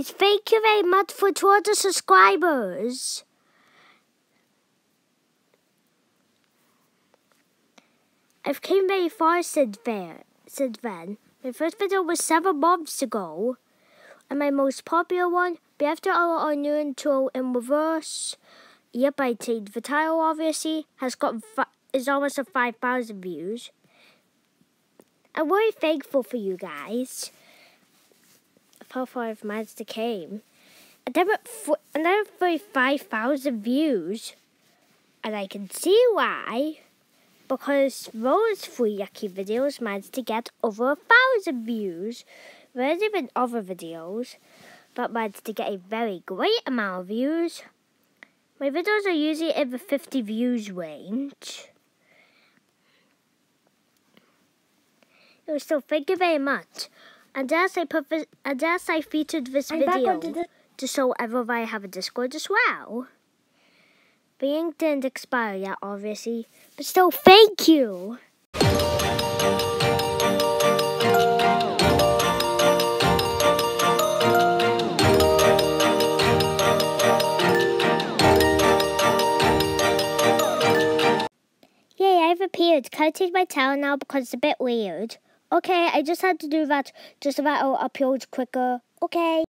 guys, thank you very much for 200 subscribers. I've came very far since then. Since then, my first video was seven months ago, and my most popular one, be after our new intro in reverse. Yep, I changed the title. Obviously, has got is almost at five thousand views. I'm very thankful for you guys. How far I've managed to came. And then, and then 5,000 views. And I can see why because those three yucky videos managed to get over a thousand views. There's even other videos that managed to get a very great amount of views. My videos are usually in the 50 views range. So thank you very much. And as I put this, and as I featured this I'm video to show everyone I have a Discord as well. The ink didn't expire yet, obviously, but still, thank you! Yay, I've appeared. Can I my towel now because it's a bit weird? Okay, I just had to do that just so that oh, I'll upload quicker. Okay.